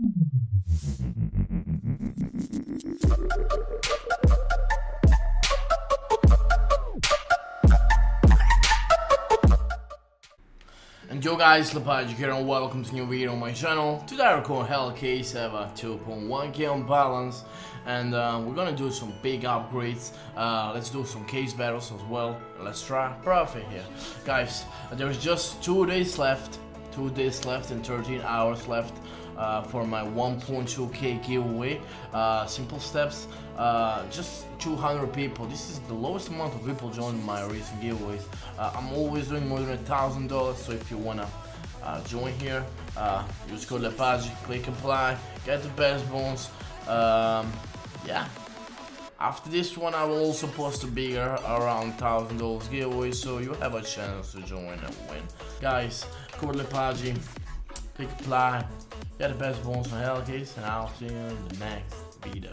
And yo guys, Lepajee here and welcome to a new video on my channel. Today I record Hellcase, I have a 2.1k on balance and uh, we're gonna do some big upgrades. Uh, let's do some case battles as well. Let's try profit here. Guys, there's just 2 days left, 2 days left and 13 hours left uh, for my 1.2k giveaway. Uh, simple steps, uh, just 200 people. This is the lowest amount of people joining my recent giveaways. Uh, I'm always doing more than a thousand dollars, so if you wanna uh, join here, uh, use code LEPAJEE, click apply, get the best bones. Um, yeah. After this one, I will also post a bigger around thousand dollars giveaway, so you have a chance to join and win. Guys, code LEPAJEE, click apply, get the best bones from Hellcase, and I'll see you in the next video.